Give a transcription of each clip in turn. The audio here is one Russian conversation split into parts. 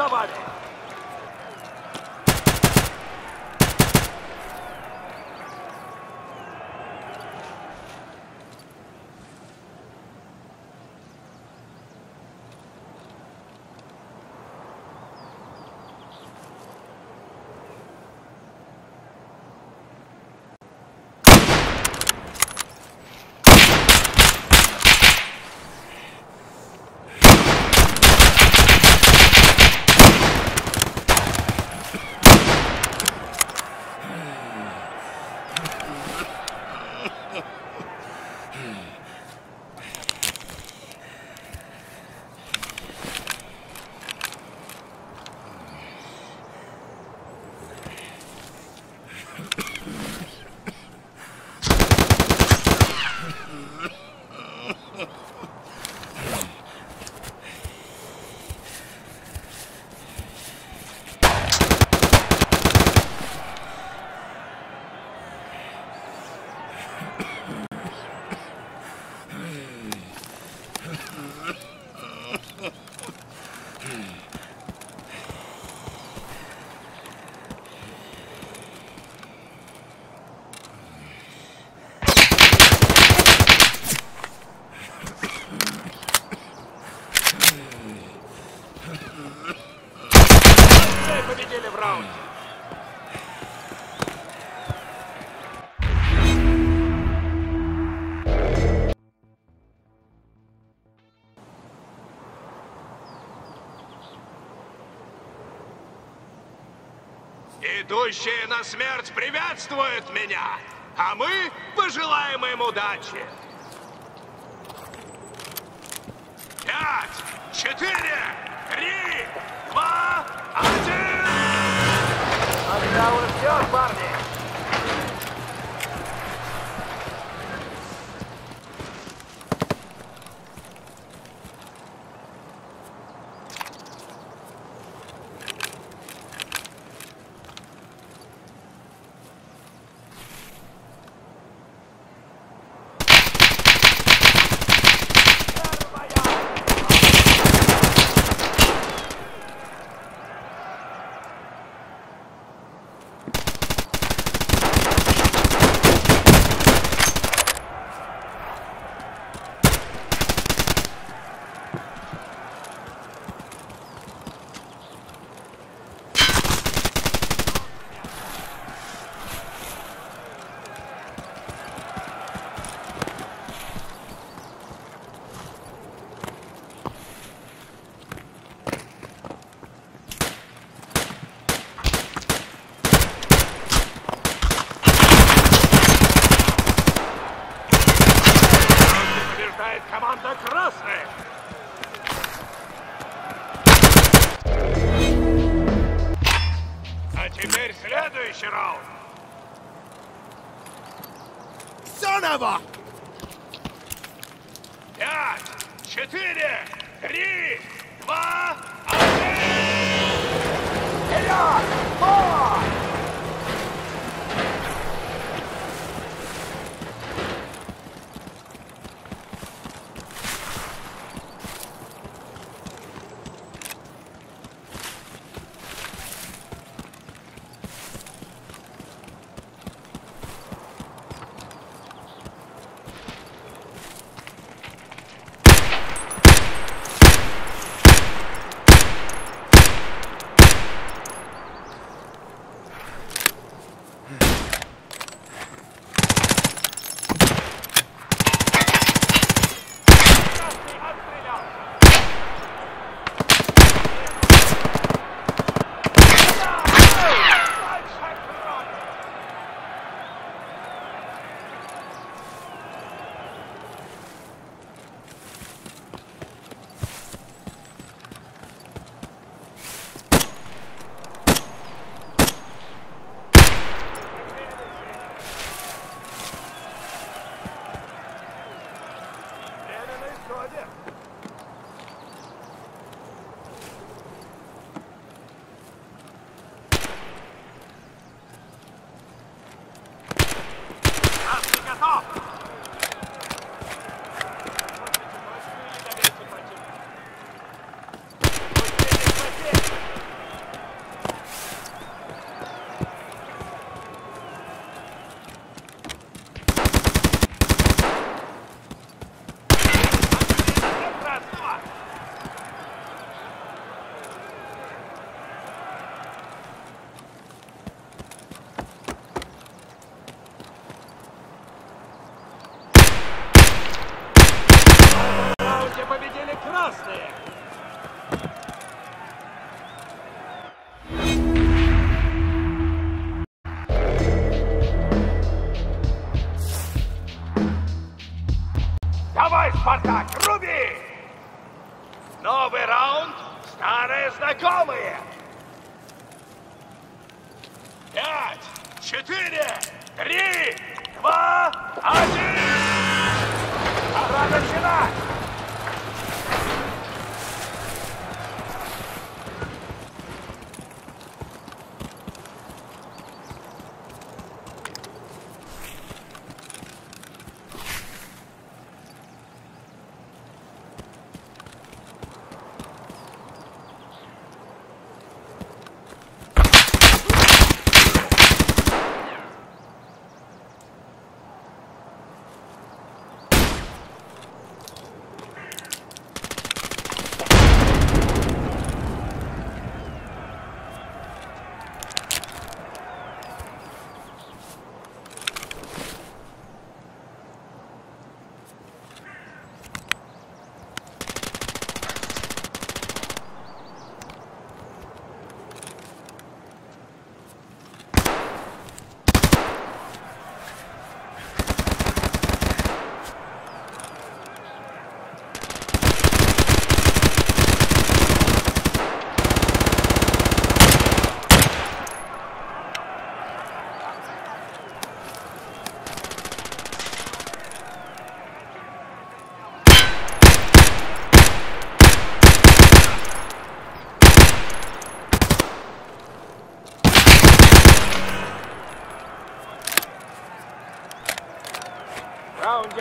Давай! Ha ha ha! Идущие на смерть приветствуют меня, а мы пожелаем им удачи. Пять, четыре, три, два, один! Отдал все, парни! Побеждает команда красная! А теперь следующий раунд. Снова! Пять, четыре, три, два, один! Вперед! Бой! six.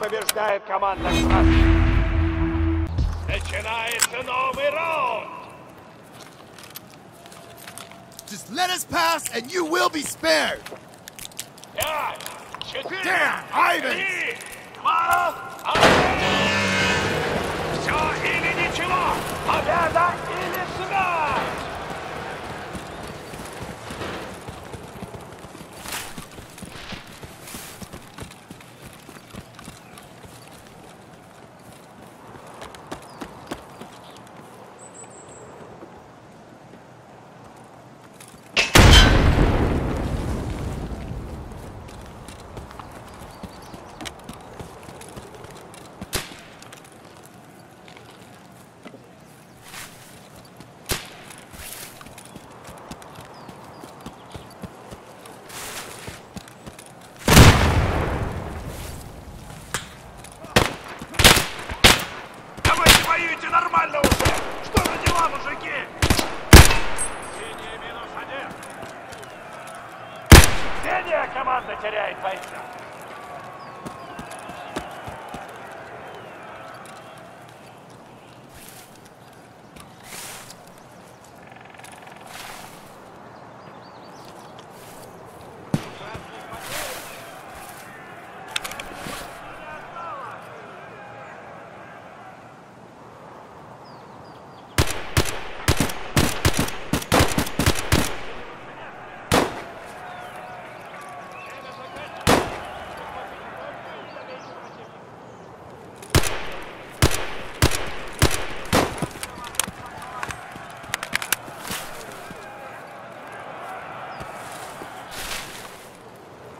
побеждает команда красных. Начинается новый раунд. Just let us pass and you will be spared. Пять, четыре, Damn, Ivan! три, два, один. Все или ничего. Победа или Воюйте нормально уже! Что за дела, мужики? Синий минус один. Синяя команда теряет бойца.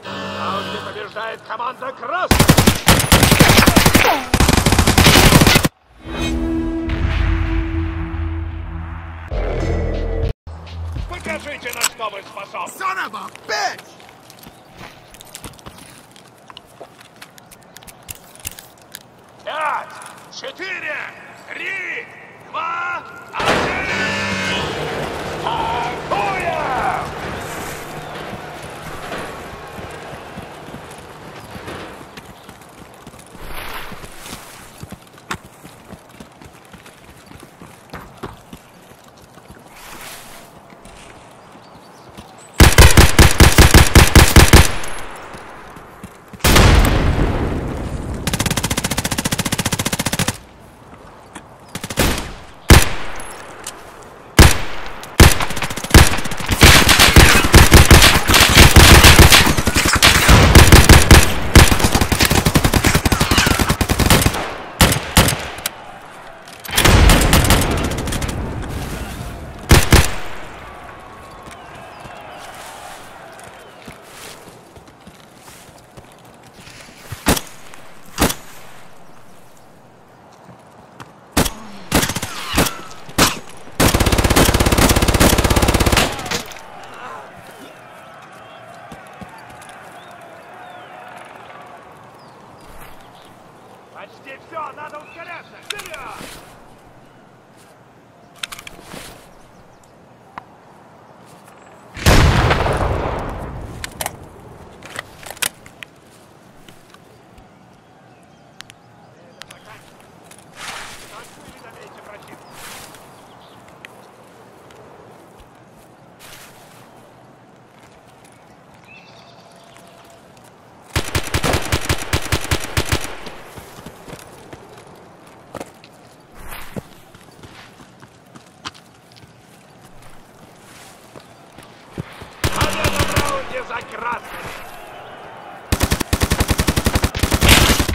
В раунде побеждает команда красных. Покажите, на что вы способны. Son of a bitch! Пять, четыре, три, два, Раунде за красными!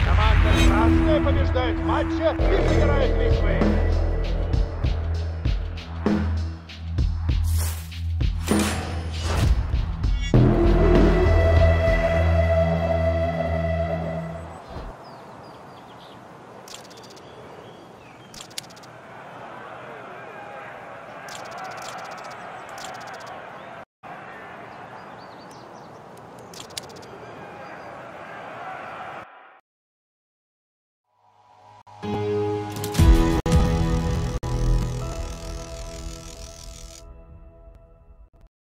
Команда красная побеждает в матче и забирает выигрыш.